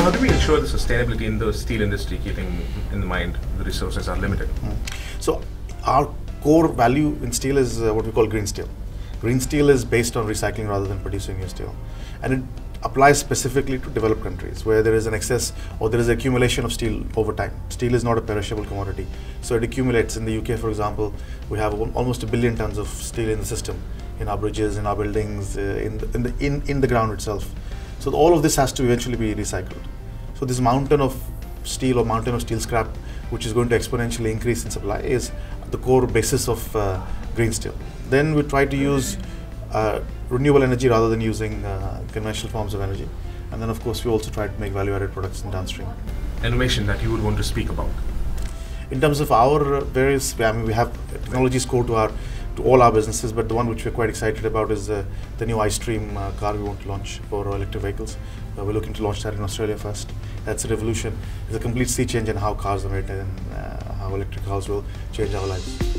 how do we ensure the sustainability in the steel industry, keeping in mind the resources are limited? So our core value in steel is uh, what we call green steel. Green steel is based on recycling rather than producing new steel, and it applies specifically to developed countries where there is an excess or there is accumulation of steel over time. Steel is not a perishable commodity, so it accumulates. In the UK, for example, we have almost a billion tons of steel in the system, in our bridges, in our buildings, uh, in, the, in the in, in the ground itself. So all of this has to eventually be recycled. So this mountain of steel or mountain of steel scrap, which is going to exponentially increase in supply, is the core basis of uh, green steel. Then we try to use uh, renewable energy rather than using uh, conventional forms of energy. And then, of course, we also try to make value-added products in downstream. Innovation that you would want to speak about. In terms of our various, I mean, we have technologies core to our to all our businesses, but the one which we're quite excited about is uh, the new iStream uh, car we want to launch for electric vehicles. Uh, we're looking to launch that in Australia first. That's a revolution. It's a complete sea change in how cars are made and how electric cars will change our lives.